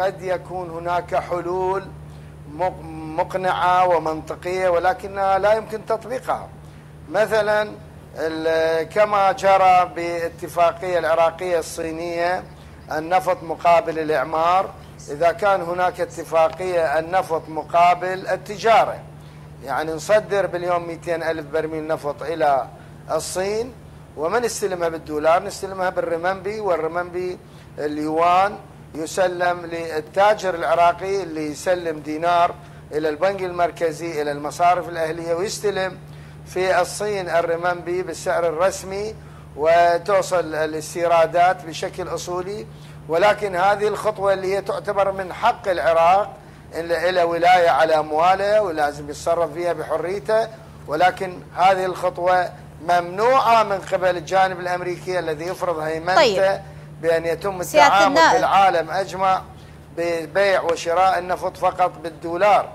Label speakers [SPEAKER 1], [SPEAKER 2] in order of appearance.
[SPEAKER 1] قد يكون هناك حلول مقنعة ومنطقية ولكنها لا يمكن تطبيقها. مثلا كما جرى باتفاقية العراقية الصينية النفط مقابل الإعمار. إذا كان هناك اتفاقية النفط مقابل التجارة. يعني نصدر باليوم 200 ألف برميل نفط إلى الصين. وما نستلمها بالدولار؟ نستلمها بالرمنبي والرمنبي اليوان. يسلم للتاجر العراقي اللي يسلم دينار إلى البنك المركزي إلى المصارف الأهلية ويستلم في الصين الرمنبي بالسعر الرسمي وتوصل الاستيرادات بشكل أصولي ولكن هذه الخطوة اللي هي تعتبر من حق العراق إن له ولاية على أمواله ولازم يتصرف فيها بحريته ولكن هذه الخطوة ممنوعة من قبل الجانب الأمريكي الذي يفرض هيمنته طيب. بأن يتم التعامل في العالم أجمع ببيع وشراء النفط فقط بالدولار.